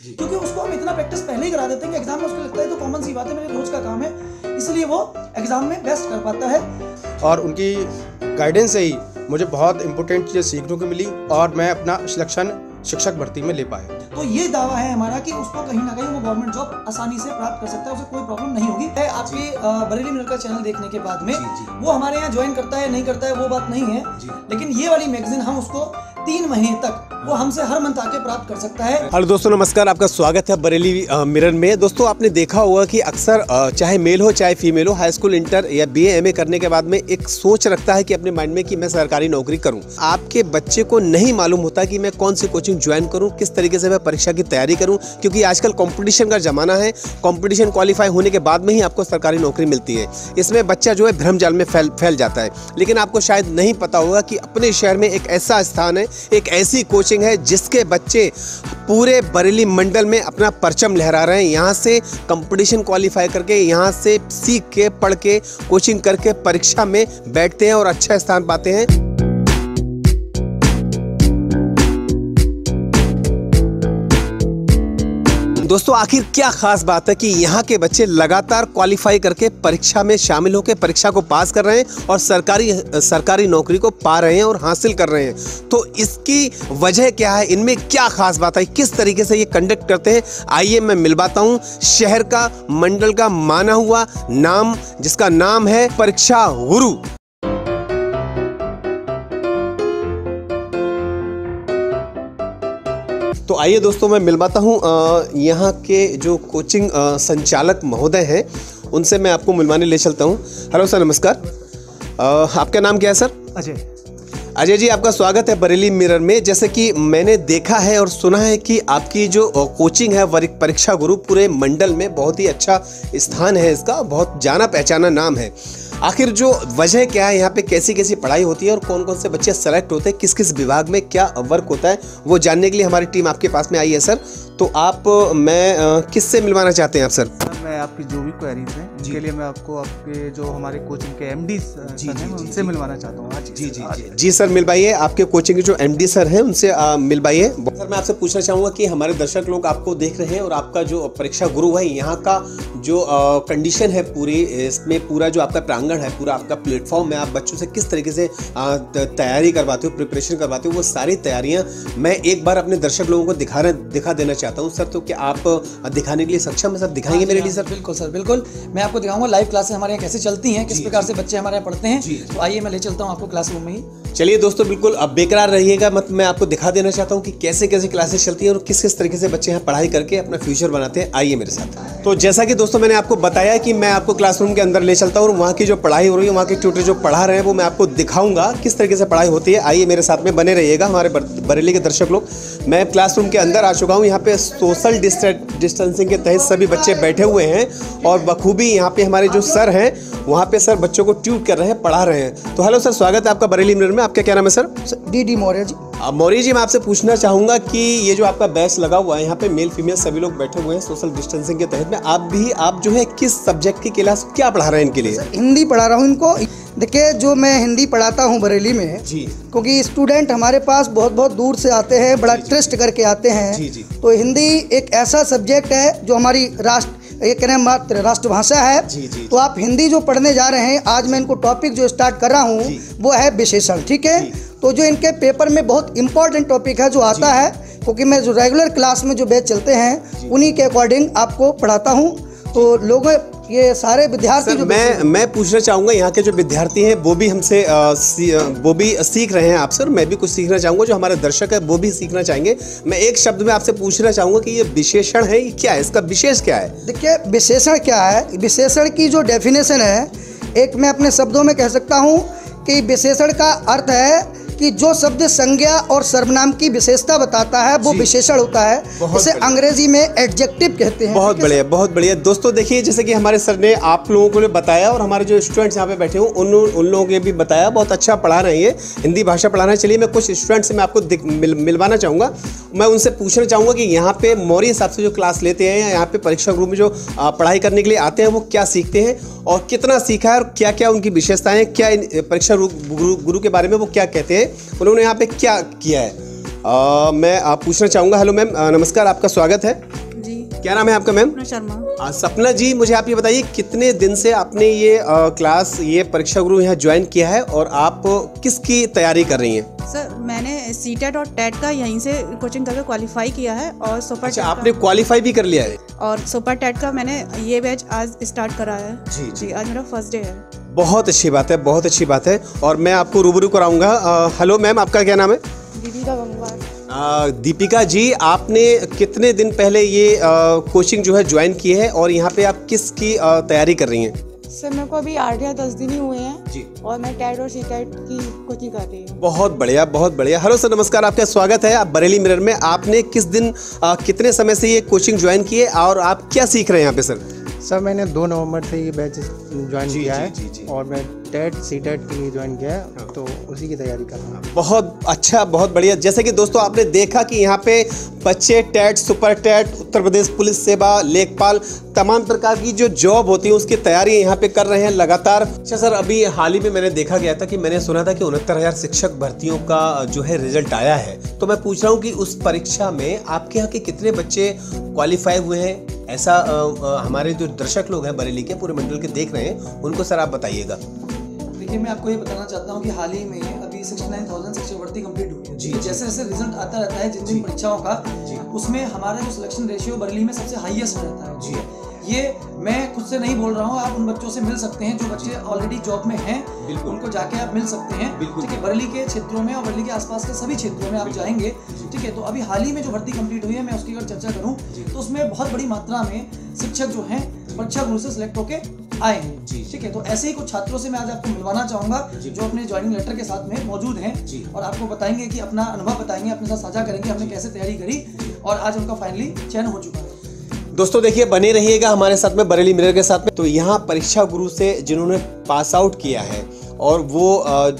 क्योंकि उसको हम इतना प्रैक्टिस पहले ही करा देते हैं कि एग्ज़ाम में उसको लगता है तो कॉमन सी बात है मेरे रोज का काम है। इसलिए वो एग्ज़ाम में बेस्ट कर पाता है। और उनकी गाइडेंस से ही मुझे बहुत इंपॉर्टेंट चीज़ें सीखने को मिली और मैं अपना सिलेक्शन शिक्षक भर्ती में ले पाया। तो ये दावा है हमारा कि उसको कहीं ना कहीं वो गवर्नमेंट जॉब आसानी से प्राप्त कर सकता है उसे कोई प्रॉब्लम नहीं होगी। आपके बरेली मिनट का चैनल देखने के बाद में जी, जी। वो हमारे यहाँ ज्वाइन करता है नहीं करता है वो बात नहीं है। लेकिन ये वाली मैगजीन हम उसको तीन महीने तक वो हमसे हर मंथ आके प्राप्त कर सकता है। हेलो दोस्तों, नमस्कार, आपका स्वागत है बरेली मिरर में। दोस्तों, आपने देखा होगा कि अक्सर चाहे मेल हो, चाहे फीमेल हो, हाई स्कूल, इंटर या बी एम करने के बाद में एक सोच रखता है कि अपने माइंड में कि मैं सरकारी नौकरी करूँ। आपके बच्चे को नहीं मालूम होता कि मैं कौन सी कोचिंग ज्वाइन करूँ, किस तरीके से मैं परीक्षा की तैयारी करूँ, क्योंकि आजकल कंपटीशन का ज़माना है। कंपटीशन क्वालिफाई होने के बाद में ही आपको सरकारी नौकरी मिलती है। इसमें बच्चा जो है भ्रम जाल में फैल फैल जाता है। लेकिन आपको शायद नहीं पता होगा कि अपने शहर में एक ऐसा स्थान है एक ऐसी कोचिंग है जिसके बच्चे पूरे बरेली मंडल में अपना परचम लहरा रहे हैं। यहाँ से कंपटीशन क्वालिफाई करके, यहाँ से सीख के, पढ़ के, कोचिंग करके, परीक्षा में बैठते हैं और अच्छा स्थान पाते हैं। दोस्तों, आखिर क्या खास बात है कि यहाँ के बच्चे लगातार क्वालिफाई करके परीक्षा में शामिल होकर परीक्षा को पास कर रहे हैं और सरकारी सरकारी नौकरी को पा रहे हैं और हासिल कर रहे हैं। तो इसकी वजह क्या है? इनमें क्या खास बात है? किस तरीके से ये कंडक्ट करते हैं? आइए मैं मिलवाता हूँ। शहर का, मंडल का माना हुआ नाम, जिसका नाम है परीक्षा गुरु। तो आइए दोस्तों मैं मिलवाता हूँ यहाँ के जो कोचिंग संचालक महोदय हैं उनसे मैं आपको मिलवाने ले चलता हूँ। हेलो सर नमस्कार। आपका नाम क्या है सर? अजय। अजय जी आपका स्वागत है बरेली मिरर में। जैसे कि मैंने देखा है और सुना है कि आपकी जो कोचिंग है वरिक परीक्षा गुरु पूरे मंडल में बहुत ही अच्छा स्थान है इसका बहुत जाना पहचाना नाम है। आखिर जो वजह क्या है, यहाँ पे कैसी कैसी पढ़ाई होती है और कौन कौन से बच्चे सेलेक्ट होते हैं किस किस विभाग में क्या वर्क होता है, वो जानने के लिए हमारी टीम आपके पास में आई है सर तो आप मैं किससे मिलवाना चाहते हैं आप सर? सर मैं आपकी जो भी क्वेरीज हैं उनके लिए मैं आपको आपके जो हमारे कोचिंग के एम डी हैं मैं उनसे मिलवाना चाहता हूँ। आज जी जी जी। जी सर मिलवाइए। आपके कोचिंग के जो एमडी सर हैं उनसे आ, मिलवाइए। सर मैं आपसे पूछना चाहूँगा कि हमारे दर्शक लोग आपको देख रहे हैं और आपका जो परीक्षा गुरु है यहाँ का जो कंडीशन है पूरी इसमें पूरा जो आपका प्रांगण है पूरा आपका प्लेटफॉर्म है आप बच्चों से किस तरीके से तैयारी करवाते हो प्रिपरेशन करवाते हो वो सारी तैयारियाँ मैं एक बार अपने दर्शक लोगों को दिखा दिखा देना चाहता हूँ सर तो क्या आप दिखाने के लिए सक्षम है? सर दिखाएँगे मेरे लिए सर? बिल्कुल सर बिल्कुल। मैं आपको दिखाऊँगा लाइव क्लासेस हमारे यहाँ कैसे चलती हैं किस प्रकार से बच्चे हमारे यहाँ पढ़ते हैं। तो आइए मैं ले चलता हूँ आपको क्लासरूम में ही। चलिए दोस्तों बिल्कुल अब बेकरार रहिएगा मत। मैं आपको दिखा देना चाहता हूँ कि कैसे कैसे क्लासेस चलती हैं और किस किस तरीके से बच्चे यहाँ पढ़ाई करके अपना फ्यूचर बनाते हैं। आइए मेरे साथ। तो जैसा कि दोस्तों मैंने आपको बताया कि मैं आपको क्लासरूम के अंदर ले चलता हूँ और वहाँ की जो पढ़ाई हो रही है वहाँ के ट्यूटर जो पढ़ा रहे हैं वो मैं आपको दिखाऊँगा किस तरीके से पढ़ाई होती है। आइए मेरे साथ में बने रहिएगा हमारे बरेली के दर्शक लोग। मैं क्लासरूम के अंदर आ चुका हूँ यहाँ पे सोशल डिस्टेंसिंग के तहत सभी बच्चे बैठे हुए हैं और बखूबी यहाँ पे हमारे जो सर हैं वहाँ पे सर बच्चों को ट्यूट कर रहे हैं पढ़ा रहे हैं। तो हेलो सर स्वागत है आपका बरेली मिरर में। आपका क्या नाम है sir D D Maurya ji. Maurya ji मैं आपसे पूछना चाहूँगा कि ये जो आपका बैच लगा हुआ है यहाँ पे मेल फीमेल सभी लोग बैठे हुए हैं सोशल डिस्टेंसिंग के तहत में आप भी आप जो है किस सब्जेक्ट की क्लास क्या पढ़ा रहे हैं इनके लिए? हिंदी पढ़ा रहा हूँ इनको। देखिए जो मैं हिंदी पढ़ाता हूँ बरेली में जी। क्योंकि स्टूडेंट हमारे पास बहुत बहुत दूर से आते हैं बड़ा ट्रस्ट करके आते हैं। जी, जी। तो हिंदी एक ऐसा सब्जेक्ट है जो हमारी राष्ट्र ये कहने मात्र राष्ट्रभाषा है। जी, जी, तो आप हिंदी जो पढ़ने जा रहे हैं आज मैं इनको टॉपिक जो स्टार्ट कर रहा हूँ वो है विशेषण ठीक है? तो जो इनके पेपर में बहुत इंपॉर्टेंट टॉपिक है जो आता है क्योंकि मैं जो रेगुलर क्लास में जो बैच चलते हैं उन्हीं के अकॉर्डिंग आपको पढ़ाता हूँ। तो लोगों ये सारे विद्यार्थी जो मैं मैं पूछना चाहूँगा यहाँ के जो विद्यार्थी हैं वो भी हमसे वो भी सीख रहे हैं आपसे और मैं भी कुछ सीखना चाहूँगा जो हमारे दर्शक है वो भी सीखना चाहेंगे। मैं एक शब्द में आपसे पूछना चाहूँगा कि ये विशेषण है ये क्या है? इसका विशेष क्या है? देखिए विशेषण क्या है? विशेषण की जो डेफिनेशन है एक मैं अपने शब्दों में कह सकता हूँ कि विशेषण का अर्थ है कि जो शब्द संज्ञा और सर्वनाम की विशेषता बताता है वो विशेषण होता है। इसे अंग्रेज़ी में एडजेक्टिव कहते हैं। बहुत बढ़िया बहुत बढ़िया। दोस्तों देखिए जैसे कि हमारे सर ने आप लोगों को बताया और हमारे जो स्टूडेंट्स यहाँ पे बैठे हुए उन उन लोगों को भी बताया। बहुत अच्छा पढ़ा रहे हैं ये हिंदी भाषा पढ़ा रहे हैं। चलिए मैं कुछ स्टूडेंट्स से मैं आपको मिल, मिलवाना चाहूँगा। मैं उनसे पूछना चाहूँगा कि यहाँ पे मौर्य हिसाब से जो क्लास लेते हैं या यहाँ पे परीक्षा ग्रुप में जो पढ़ाई करने के लिए आते हैं वो क्या सीखते हैं और कितना सीखा है और क्या क्या उनकी विशेषताएँ हैं क्या परीक्षा गुरु गुरु के बारे में वो क्या कहते हैं? उन्होंने यहाँ पे क्या किया है? अ, मैं आप पूछना चाहूँगा। हेलो मैम नमस्कार आपका स्वागत है। जी। क्या नाम है आपका मैम? सपना शर्मा। सपना जी मुझे आप ये बताइए कितने दिन से आपने ये अ, क्लास ये परीक्षा गुरु यहाँ ज्वाइन किया है और आप किसकी तैयारी कर रही हैं? सर मैंने सी टेट और टेट का यहीं से कोचिंग करके क्वालिफाई किया है और सुपर अच्छा आपने क्वालिफाई भी कर लिया है? और सुपर टेट का मैंने ये बैच आज स्टार्ट करा है। जी, जी। जी आज मेरा फ़र्स्ट डे है। बहुत अच्छी बात है बहुत अच्छी बात है। और मैं आपको रूबरू कराऊँगा। हेलो मैम आपका क्या नाम है? दीपिका गंगवार। दीपिका जी आपने कितने दिन पहले ये कोचिंग जो है ज्वाइन की है और यहाँ पे आप किसकी तैयारी कर रही हैं? सर मेरे को अभी आठ या दस दिन ही हुए हैं जी। और मैं टेट और सी टेट की कोचिंग कर रही हूँ। बहुत बढ़िया बहुत बढ़िया। हेलो सर नमस्कार आपका स्वागत है आप बरेली मिरर में। आपने किस दिन अ, कितने समय से ये कोचिंग ज्वाइन की है और आप क्या सीख रहे हैं यहाँ पे सर? सर मैंने दो नवंबर से ये बैच ज्वाइन किया है और मैं टेट सी टेट के लिए ज्वाइन किया है। तो उसी की तैयारी कर रहा हूँ। बहुत अच्छा बहुत बढ़िया। जैसे कि दोस्तों आपने देखा कि यहाँ पे बच्चे TET super TET Uttar Pradesh police सेवा लेखपाल तमाम प्रकार की जो जॉब होती है उसकी तैयारी यहाँ पे कर रहे हैं लगातार। अच्छा सर अभी हाल ही में मैंने देखा गया था कि मैंने सुना था कि उनहत्तर हज़ार शिक्षक भर्तियों का जो है रिज़ल्ट आया है। तो मैं पूछ रहा हूँ कि उस परीक्षा में आपके यहाँ के कितने बच्चे क्वालिफाई हुए हैं? ऐसा आ, आ, हमारे जो दर्शक लोग हैं बरेली के पूरे मंडल के देख रहे हैं उनको सर आप बताइएगा। देखिए मैं आपको ये बताना चाहता हूँ कि हाल ही में अभी 69,000 शिक्षक भर्ती कंप्लीट हुई है। जी, जैसे जैसे रिज़ल्ट आता रहता है जिन जिन परीक्षाओं का उसमें हमारा जो सिलेक्शन रेशियो बरेली में सबसे हाईएस्ट रहता है। जी। ये मैं खुद से नहीं बोल रहा हूँ आप उन बच्चों से मिल सकते हैं जो बच्चे ऑलरेडी जॉब में हैं बिल्कुल। उनको जाके आप मिल सकते हैं। बिल्कुल। ठीक है बरेली के क्षेत्रों में और बरेली के आसपास के सभी क्षेत्रों में आप जाएँगे। ठीक है तो अभी हाल ही में जो भर्ती कंप्लीट हुई है मैं उसकी अगर चर्चा करूँ तो उसमें बहुत बड़ी मात्रा में शिक्षक जो हैं परीक्षा गुरु से सिलेक्ट होके आए। हैं ठीक है तो ऐसे ही कुछ छात्रों से मैं आज आपको मिलवाना चाहूँगा जो। अपने ज्वाइनिंग लेटर के साथ में मौजूद हैं और आपको बताएँगे कि अपना अनुभव बताएँगे अपने साथ साझा करेंगे हमने कैसे तैयारी करी और आज उनका फाइनली चयन हो चुका है। दोस्तों देखिए बने रहिएगा हमारे साथ में बरेली मिरर के साथ में। तो यहाँ परीक्षा गुरु से जिन्होंने पास आउट किया है और वो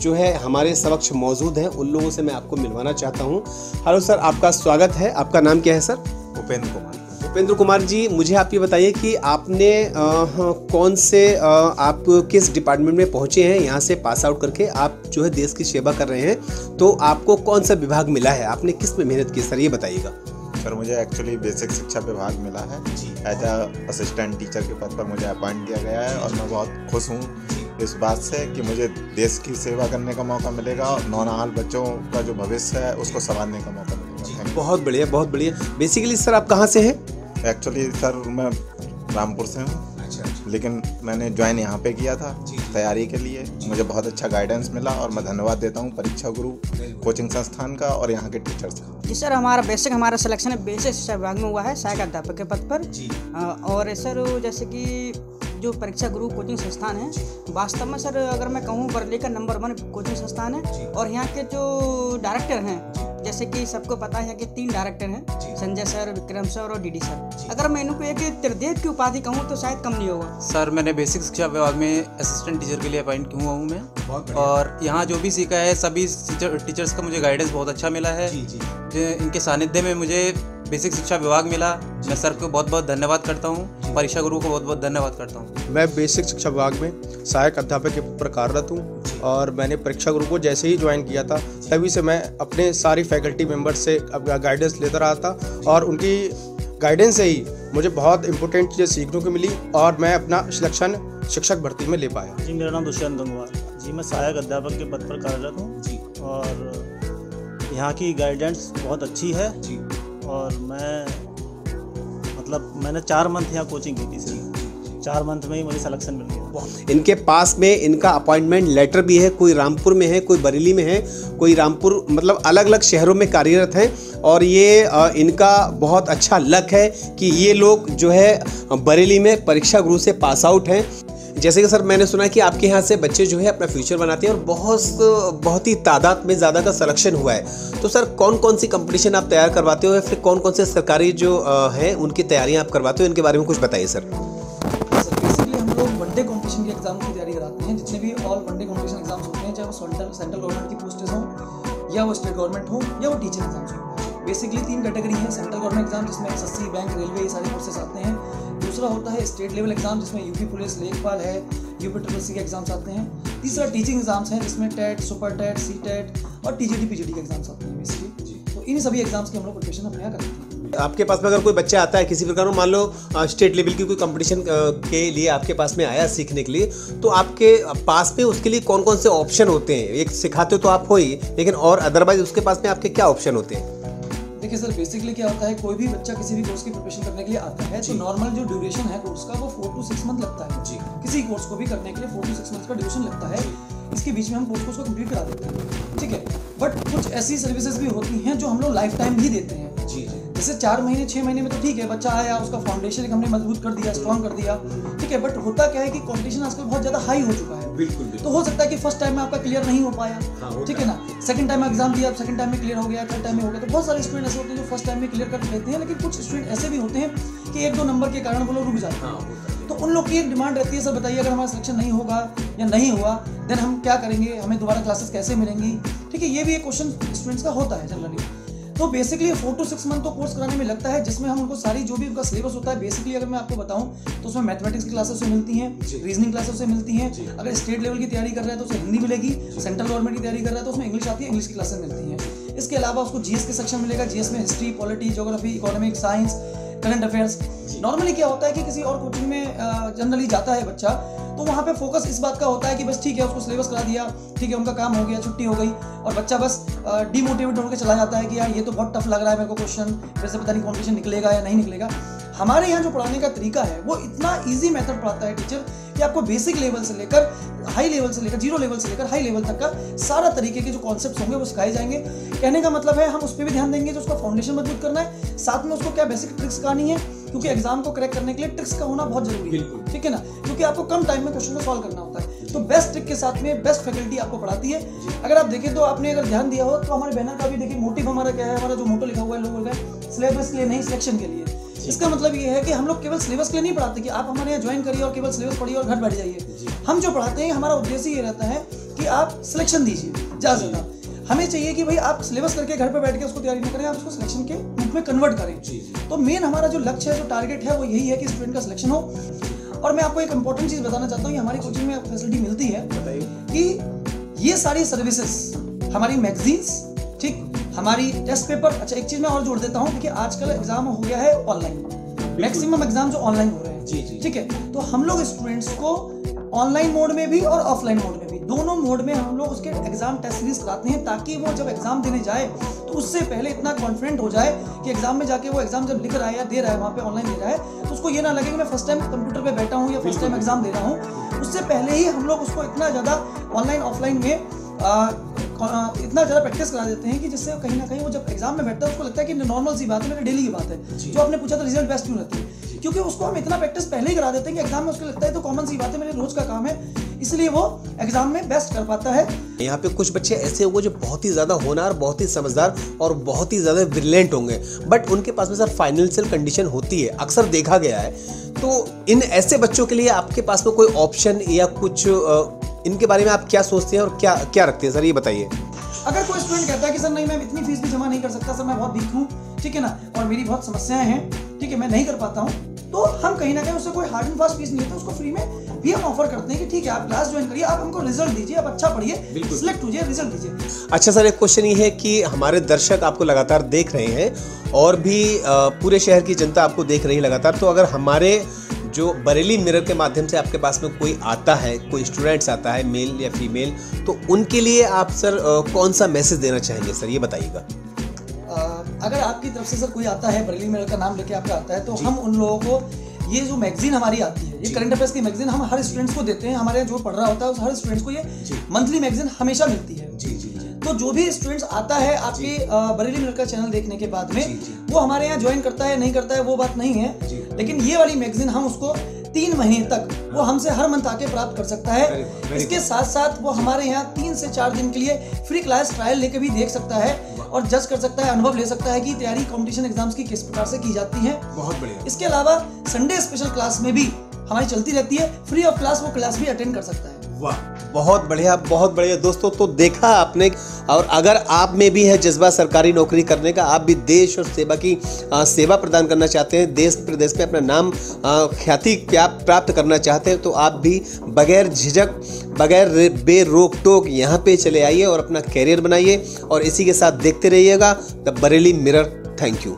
जो है हमारे समक्ष मौजूद हैं उन लोगों से मैं आपको मिलवाना चाहता हूँ। हेलो सर आपका स्वागत है। आपका नाम क्या है सर उपेंद्र कुमार। उपेंद्र कुमार जी मुझे आप ये बताइए कि आपने अ, हाँ, कौन से अ, आप किस डिपार्टमेंट में पहुँचे हैं यहाँ से पास आउट करके आप जो है देश की सेवा कर रहे हैं तो आपको कौन सा विभाग मिला है? आपने किसमें मेहनत की सर ये बताइएगा। सर मुझे एक्चुअली बेसिक शिक्षा विभाग मिला है। एज अ असिस्टेंट टीचर के पद पर मुझे अपॉइंट किया गया है और मैं बहुत खुश हूँ इस बात से कि मुझे देश की सेवा करने का मौका मिलेगा और नौनहाल बच्चों का जो भविष्य है उसको संवारने का मौका मिलेगा। बहुत बढ़िया बहुत बढ़िया। बेसिकली सर आप कहाँ से हैं? एक्चुअली सर मैं रामपुर से हूँ। लेकिन मैंने ज्वाइन यहाँ पे किया था तैयारी के लिए। मुझे बहुत अच्छा गाइडेंस मिला और मैं धन्यवाद देता हूँ परीक्षा गुरु कोचिंग संस्थान का और यहाँ के टीचर्स का। जी सर हमारा बेसिक हमारा सिलेक्शन बेसिक शिक्षा विभाग में हुआ है सहायक अध्यापक के पद पर। और सर जैसे कि जो परीक्षा गुरु कोचिंग संस्थान है वास्तव में सर अगर मैं कहूँ बरली का नंबर वन कोचिंग संस्थान है। और यहाँ के जो डायरेक्टर हैं जैसे कि सबको पता है कि तीन डायरेक्टर हैं संजय सर विक्रम सर और डीडी सर। अगर मैं इनको एक त्रिदेव की उपाधि कहूँ तो शायद कम नहीं होगा। सर मैंने बेसिक शिक्षा विभाग में असिस्टेंट टीचर के लिए अपॉइंट हुआ हूँ मैं? और यहाँ जो भी सीखा है सभी टीचर टीचर्स का मुझे गाइडेंस बहुत अच्छा मिला है। जो इनके सानिध्य में मुझे बेसिक शिक्षा विभाग मिला मैं सर को बहुत बहुत धन्यवाद करता हूँ परीक्षा गुरु को बहुत बहुत धन्यवाद करता हूँ। मैं बेसिक शिक्षा विभाग में सहायक अध्यापक के पद पर कार्यरत हूँ। और मैंने परीक्षा गुरु को जैसे ही ज्वाइन किया था तभी से मैं अपने सारी फैकल्टी मेंबर से गाइडेंस लेता रहा था और उनकी गाइडेंस से ही मुझे बहुत इंपॉर्टेंट चीज़ें सीखने को मिली और मैं अपना सिलेक्शन शिक्षक भर्ती में ले पाया। जी मेरा नाम दुष्यंत गंगवार जी मैं सहायक अध्यापक के पद पर कार्यरत हूँ। जी। और यहाँ की गाइडेंस बहुत अच्छी है। जी। और मैं मतलब मैंने चार मंथ यहाँ कोचिंग की थी सिर्फ़। चार मंथ में ही मुझे सिलेक्शन मिल गया। इनके पास में इनका अपॉइंटमेंट लेटर भी है, कोई रामपुर में है, कोई बरेली में है, कोई रामपुर मतलब अलग अलग शहरों में कार्यरत हैं और ये इनका बहुत अच्छा लक है कि ये लोग जो है, बरेली में परीक्षा गुरु से पास आउट हैं। जैसे कि सर, मैंने सुना कि आपके यहाँ से बच्चे जो है अपना फ्यूचर बनाते हैं और बहुत बहुत ही तादाद में ज़्यादा का सिलेक्शन हुआ है। तो सर कौन कौन सी कंपटीशन आप तैयार करवाते हो या फिर कौन कौन से सरकारी जो हैं, उनकी तैयारियाँ आप करवाते हो? इनके बारे में कुछ बताइए सर। एग्ज़ाम की तैयारी कराते हैं, जितने भी ऑल वनडे कंपटीशन एग्ज़ाम्स होते हैं, चाहे वो सेंट्रल सेंट्रल गवर्नमेंट की पोस्टेज हों, या वो स्टेट गवर्नमेंट हो, या वो टीचर एग्ज़ाम्स हो। बेसिकली तीन कैटेगरी है सेंट्रल गवर्नमेंट एग्ज़ाम जिसमें एसएससी बैंक रेलवे ये सारे कोर्सेज आते हैं। दूसरा होता है स्टेट लेवल एग्ज़ाम जिसमें यूपी पुलिस लेखपाल है यूपी ट्रिपल सी के एग्ज़ाम्स आते हैं। तीसरा टीचिंग एग्ज़ाम्स हैं, जिसमें TET super TET C TET और T G T P G PGT के एग्ज़ाम्स आते हैं बेसिकली तो इन सभी एग्ज़ाम्स की हम लोग प्रिपरेशन अपने यहाँ करते हैं। आपके पास में अगर कोई बच्चा आता है किसी प्रकार मान लो स्टेट लेवल की कोई कंपटीशन के लिए आपके पास में आया सीखने के लिए तो आपके पास में उसके लिए कौन कौन से ऑप्शन होते हैं? एक सिखाते तो आप हो ही लेकिन और अदरवाइज़ उसके पास में आपके क्या ऑप्शन होते हैं? देखिए सर बेसिकली क्या होता है कोई भी बच्चा किसी भी कोर्स की प्रिपरेशन करने के लिए आता है तो नॉर्मल जो ड्यूरेशन है कोर्स का वो फोर टू सिक्स मंथ लगता है। जी। किसी कोर्स को भी करने के लिए फोर टू सिक्स मंथ का ड्यूरेशन लगता है। इसके बीच में हम कोर्स को उसको कंप्लीट करा देते हैं। ठीक है? बट कुछ ऐसी सर्विसेज़ भी होती हैं जो हम लोग लाइफ टाइम भी देते हैं। जैसे चार महीने छः महीने में तो ठीक है बच्चा आया उसका फाउंडेशन एक हमने मज़बूत कर दिया स्ट्रॉन्ग कर दिया ठीक है बट होता क्या है कि कॉम्पिटिशन आजकल बहुत ज़्यादा हाई हो चुका है। बिल्कुल तो हो सकता है कि फ़र्स्ट टाइम में आपका क्लियर नहीं हो पाया ठीक है ना? सेकंड टाइम एग्ज़ाम दिया सेकंड टाइम में क्लियर हो गया थर्ड टाइम में हो गया तो बहुत सारे स्टूडेंट ऐसे होते हैं जो फ़र्स्ट टाइम में क्लियर कर लेते हैं लेकिन कुछ स्टूडेंट ऐसे भी होते हैं कि एक दो नंबर के कारण वो लोग रुक जाते हैं। तो उन लोग की एक डिमांड रहती है सर बताइए अगर हमारा सिलेक्शन नहीं होगा या नहीं हुआ देन हम क्या करेंगे? हमें दोबारा क्लासेस कैसे मिलेंगी? ठीक है ये भी एक क्वेश्चन स्टूडेंट्स का होता है जनरली तो basically four to six month तो कोर्स कराने में लगता है जिसमें हम उनको सारी जो भी उनका सिलेबस होता है बेसिकली अगर मैं आपको बताऊँ तो उसमें मैथमेटिक्स की क्लासेस से मिलती हैं रीजनिंग क्लासेस से मिलती हैं। अगर स्टेट लेवल की तैयारी कर रहा है तो उसे हिंदी मिलेगी सेंट्रल गवर्नमेंट की तैयारी कर रहा है तो उसमें इंग्लिश आती है इंग्लिश की क्लासेस मिलती हैं। इसके अलावा उसको जीएस के सेक्शन मिलेगा जीएस में history polity geography economic science current affairs normally क्या होता है कि किसी और कोचिंग में जनरली जाता है बच्चा तो वहाँ पे फोकस इस बात का होता है कि बस ठीक है, उसको सिलेबस करा दिया, ठीक है, उनका काम हो गया, छुट्टी हो गई, और बच्चा बस डीमोटिवेट होकर चला जाता है कि यार ये तो बहुत टफ लग रहा है मेरे को क्वेश्चन फिर से पता नहीं कॉम्पिटिशन निकलेगा या नहीं निकलेगा। हमारे यहाँ जो पढ़ाने का तरीका है वो इतना ईजी मेथड पढ़ाता है टीचर कि आपको बेसिक लेवल से लेकर हाई लेवल से लेकर ज़ीरो लेवल से लेकर हाई लेवल तक का सारा तरीके के जो कॉन्सेप्ट होंगे वो सिखाए जाएँगे। कहने का मतलब है हम उस पर भी ध्यान देंगे जो उसका फाउंडेशन मज़बूत करना है साथ में उसको क्या बेसिक ट्रिक्स करानी है क्योंकि एग्ज़ाम को क्रैक करने के लिए ट्रिक्स का होना बहुत ज़रूरी है। ठीक है ना? क्योंकि आपको कम टाइम में क्वेश्चन को सॉल्व करना होता है। तो बेस्ट ट्रिक के साथ में बेस्ट फैकल्टी आपको पढ़ाती है। अगर आप देखें तो आपने अगर ध्यान दिया हो तो हमारे बैनर का भी देखिए मोटिव हमारा क्या है हमारा जो मोटो लिखा हुआ है लोगों का सिलेबस के लिए नहीं सिलेक्शन के लिए। इसका मतलब ये है कि हम लोग केवल सिलेबस के लिए नहीं पढ़ाते कि आप हमारे यहाँ ज्वाइन करिए और केवल सिलेबस पढ़िए और घर बैठ जाइए। हम जो पढ़ाते हैं हमारा उद्देश्य ये रहता है कि आप सिलेक्शन दीजिए ज़्यादा से ज़्यादा। हमें चाहिए कि भाई आप सिलेबस करके घर पर बैठ के उसको तैयारी ना करें आप उसको सिलेक्शन के रूप में कन्वर्ट करें। तो मेन हमारा जो लक्ष्य है जो टारगेट है वो यही है कि स्टूडेंट का सिलेक्शन हो। और मैं आपको एक इंपॉर्टेंट चीज़ बताना चाहता हूँ हमारी कोचिंग में फैसिलिटी मिलती है कि ये सारी सर्विसेज़ हमारी मैगजीन्स हमारी टेस्ट पेपर अच्छा एक चीज़ मैं और जोड़ देता हूँ देखिए आजकल एग्ज़ाम हो गया है ऑनलाइन मैक्सिमम एग्ज़ाम जो ऑनलाइन हो रहे हैं। जी जी। ठीक है? तो हम लोग स्टूडेंट्स को ऑनलाइन मोड में भी और ऑफलाइन मोड में भी दोनों मोड में हम लोग उसके एग्ज़ाम टेस्ट सीरीज़ कराते हैं ताकि वो जब एग्ज़ाम देने जाए तो उससे पहले इतना कॉन्फिडेंट हो जाए कि एग्ज़ाम में जाके वो एग्ज़ाम जब लिख रहा है या दे रहा है वहाँ पे ऑनलाइन दे रहा है तो उसको ये ना लगे कि मैं फ़र्स्ट टाइम कंप्यूटर पे बैठा हूँ या फ़र्स्ट टाइम एग्ज़ाम दे रहा हूँ। उससे पहले ही हम लोग उसको इतना ज़्यादा ऑनलाइन ऑफलाइन में इतना ज़्यादा प्रैक्टिस करा देते हैं कि जिससे कहीं ना कहीं वो जब एग्ज़ाम में बैठता है उसको लगता है कि नॉर्मल सी बात है मेरी डेली की बात है जो। आपने पूछा था रिज़ल्ट बेस्ट क्यों रहती है? क्योंकि उसको हम इतना प्रैक्टिस पहले ही करा देते हैं कि एग्ज़ाम में उसको लगता है तो कॉमन सी बात है मेरे रोज का काम है इसलिए वो एग्ज़ाम में बेस्ट कर पाता है। यहाँ पे कुछ बच्चे ऐसे होंगे जो बहुत ही ज़्यादा होनार बहुत ही समझदार और बहुत ही ज़्यादा ब्रिलियंट होंगे। बट उनके पास में सर फाइनेंशियल कंडीशन होती है अक्सर देखा गया है। तो इन ऐसे बच्चों के लिए आपके पास में कोई ऑप्शन या कुछ इनके बारे में आप क्या सोचते हैं और क्या क्या रखते हैं? सर ये बताइए। अगर कोई स्टूडेंट कहता है कि सर नहीं मैं इतनी फ़ीस भी जमा नहीं कर सकता सर मैं बहुत वीक हूँ ठीक है ना और मेरी बहुत समस्याएँ हैं ठीक है मैं नहीं कर पाता हूँ तो हम कहीं ना कहीं उससे कोई हार्ड एंड फास्ट फ़ीस नहीं होता उसको फ्री में भी हम ऑफ़र करते हैं कि ठीक है आप क्लास ज्वाइन करिए आप हमको रिज़ल्ट दीजिए आप अच्छा पढ़िए सिलेक्ट कीजिए रिज़ल्ट दीजिए। अच्छा सर एक क्वेश्चन ये है कि हमारे दर्शक आपको लगातार देख रहे हैं और भी पूरे शहर की जनता आपको देख रही है लगातार तो अगर हमारे जो बरेली मिरर के माध्यम से आपके पास में कोई आता है कोई स्टूडेंट्स आता है मेल या फीमेल तो उनके लिए आप सर कौन सा मैसेज देना चाहेंगे सर ये बताइएगा। अगर आपकी तरफ़ से सर कोई आता है बरेली मिरर का नाम लेके आपका आता है तो हम उन लोगों को ये जो मैगजीन हमारी आती है ये करंट अफेयर्स की मैगजीन हम हर स्टूडेंट्स को देते हैं हमारे जो पढ़ रहा होता है हर स्टूडेंट्स को ये मंथली मैगजीन हमेशा मिलती है। जी जी तो जो भी स्टूडेंट्स आता है आपके बरेली मिरर का चैनल देखने के बाद में वो हमारे यहाँ ज्वाइन करता है नहीं करता है वो बात नहीं है। लेकिन ये वाली मैगजीन हम उसको तीन महीने तक वो हमसे हर मंथ आके प्राप्त कर सकता है। इसके साथ साथ वो हमारे यहाँ तीन से चार दिन के लिए फ्री क्लास ट्रायल लेके भी देख सकता है और जज कर सकता है अनुभव ले सकता है कि तैयारी कॉम्पिटिशन एग्ज़ाम्स की किस प्रकार से की जाती है। बहुत बढ़िया। इसके अलावा संडे स्पेशल क्लास में भी हमारी चलती रहती है। फ्री ऑफ़ क्लास वो क्लास भी अटेंड कर सकता है। वाह बहुत बढ़िया बहुत बढ़िया। दोस्तों तो देखा आपने और अगर आप में भी है जज्बा सरकारी नौकरी करने का आप भी देश और सेवा की आ, सेवा प्रदान करना चाहते हैं देश प्रदेश में अपना नाम ख्याति प्राप्त करना चाहते हैं तो आप भी बगैर झिझक बगैर बेरोक टोक यहाँ पे चले आइए और अपना कैरियर बनाइए और इसी के साथ देखते रहिएगा the Bareilly mirror. Thank you.